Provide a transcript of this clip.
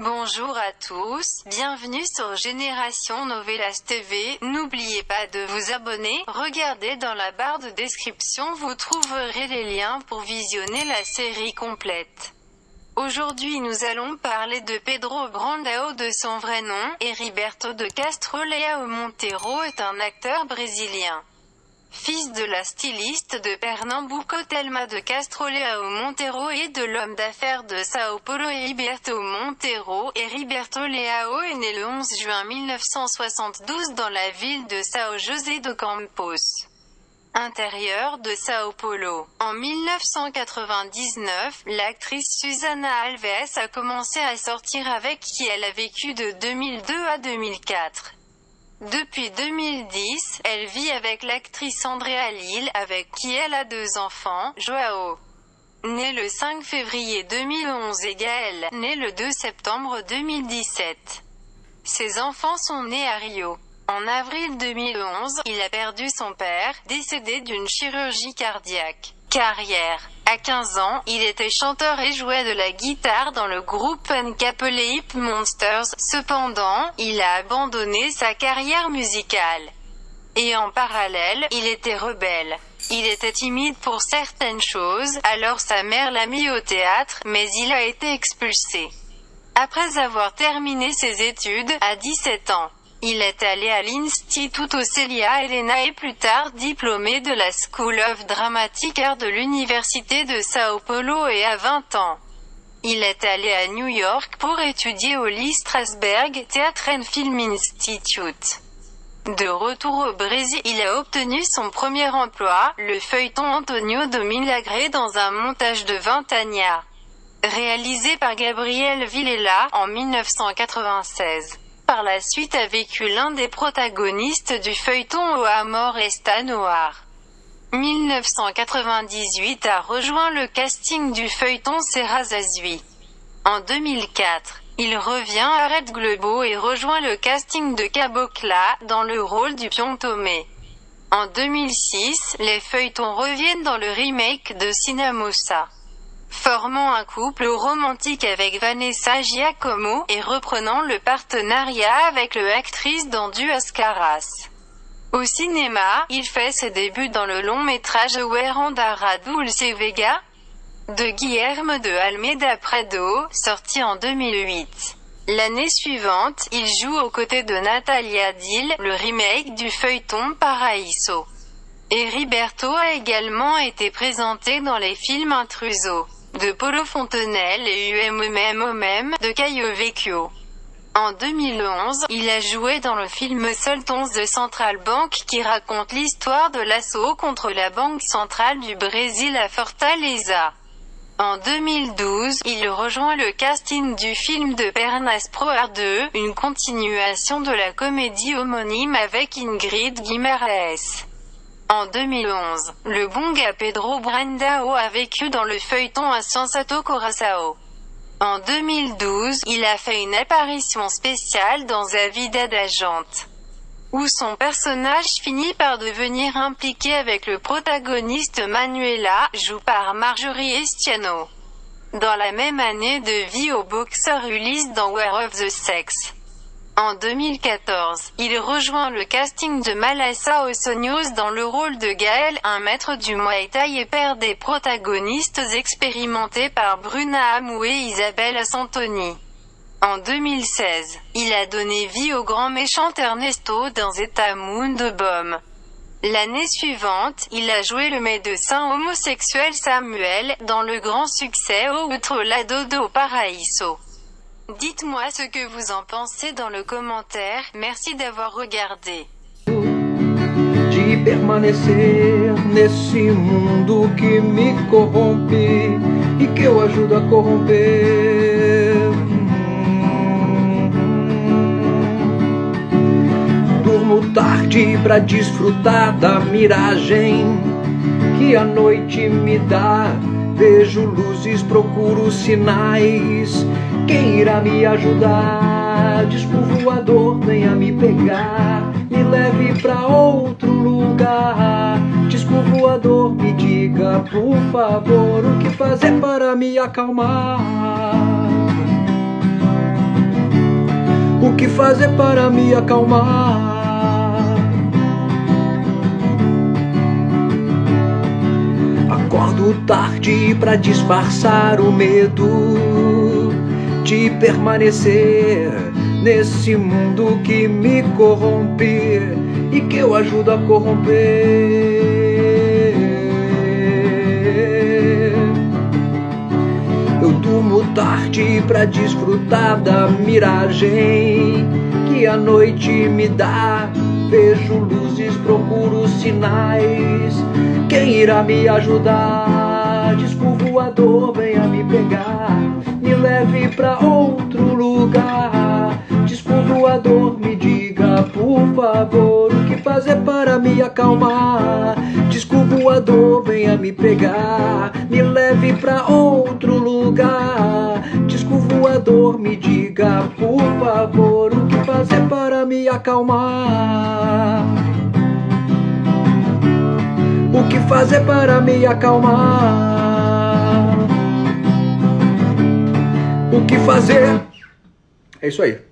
Bonjour à tous, bienvenue sur Génération Novelas TV. N'oubliez pas de vous abonner. Regardez dans la barre de description, vous trouverez les liens pour visionner la série complète. Aujourd'hui nous allons parler de Pedro Brandao de son vrai nom, Heriberto de Castro Leao Monteiro est un acteur brésilien. Fils de la styliste de Pernambuco Telma de Castro Leao Monteiro et de l'homme d'affaires de Sao Paulo Heriberto Monteiro, Heriberto Leao est né le 11 juin 1972 dans la ville de Sao José de Campos intérieur de Sao Paulo. En 1999, l'actrice Susana Alves a commencé à sortir avec qui elle a vécu de 2002 à 2004. Depuis 2010, elle vit avec l'actrice Andrea Lille, avec qui elle a deux enfants, Joao. Né le 5 février 2011 et Gaël, né le 2 septembre 2017. Ses enfants sont nés à Rio. En avril 2011, il a perdu son père, décédé d'une chirurgie cardiaque. Carrière. À 15 ans, il était chanteur et jouait de la guitare dans le groupe punk appelé Hip Monsters. Cependant, il a abandonné sa carrière musicale. Et en parallèle, il était rebelle. Il était timide pour certaines choses, alors sa mère l'a mis au théâtre, mais il a été expulsé. Après avoir terminé ses études, à 17 ans, il est allé à l'Instituto Celia Elena et plus tard diplômé de la School of Dramatic Art de l'Université de Sao Paulo et à 20 ans. Il est allé à New York pour étudier au Lee Strasberg Theatre and Film Institute. De retour au Brésil, il a obtenu son premier emploi, le feuilleton Antonio de Milagre dans un montage de Ventania. Réalisé par Gabriel Villela, en 1996 par la suite a vécu l'un des protagonistes du feuilleton Au Amor Esta Noir. 1998 a rejoint le casting du feuilleton Serra Zazui. En 2004, il revient à Red Globo et rejoint le casting de Cabocla, dans le rôle du pion Tomé. En 2006, les feuilletons reviennent dans le remake de Cinemosa formant un couple romantique avec Vanessa Giacomo, et reprenant le partenariat avec le actrice dans Du Ascaras. Au cinéma, il fait ses débuts dans le long métrage Werandara Dulce Vega de Guillermo de Almeida Prado, sorti en 2008. L'année suivante, il joue aux côtés de Natalia Dill, le remake du feuilleton Paraíso. Heriberto a également été présenté dans les films Intruso de Polo Fontenelle et UMMOMM de Caio Vecchio. En 2011, il a joué dans le film Soltons de Central Bank qui raconte l'histoire de l'assaut contre la Banque centrale du Brésil à Fortaleza. En 2012, il rejoint le casting du film de Pernas Proar 2, une continuation de la comédie homonyme avec Ingrid Guimaraes. En 2011, le bon gars Pedro Brandao a vécu dans le feuilleton à Sansato Coraçao. En 2012, il a fait une apparition spéciale dans A Vida d'Agente, où son personnage finit par devenir impliqué avec le protagoniste Manuela, joué par Marjorie Estiano. Dans la même année de vie au boxeur Ulysse dans War of the Sex. En 2014, il rejoint le casting de Malassa Osonios dans le rôle de Gaël, un maître du Muay Thai et père des protagonistes expérimentés par Bruna Amou et Isabelle Santoni. En 2016, il a donné vie au grand méchant Ernesto dans Zeta Moon de Baume. L'année suivante, il a joué le médecin homosexuel Samuel, dans le grand succès Outro Lado do Paraíso. Dites-moi ce que vous en pensez dans le commentaire. Merci d'avoir regardé. De permanecer nesse mundo que me corrompe e que eu ajudo a corromper. Durmo tarde pra desfrutar da miragem que a noite me dá. Vejo luzes, procuro sinais quem irá me ajudar? Disco voador, venha me pegar, me leve pra outro lugar. Disco voador, me diga por favor o que fazer para me acalmar. que fazer para me acalmar? Acordo tarde para disfarçar o medo de permanecer nesse mundo que me corrompe e que eu ajudo a corromper. Eu durmo tarde pra desfrutar da miragem que a noite me dá. Vejo luzes, procuro sinais. Quem irá me ajudar? Disco voador, venha me pegar. Me leve pra outro lugar. Disco voador, me diga, por favor, o que fazer para me acalmar? Disco voador, venha me pegar. Me leve pra outro lugar. Disco voador, me diga, por favor, o que fazer para me acalmar? Fazer para me acalmar? O que fazer? É isso aí.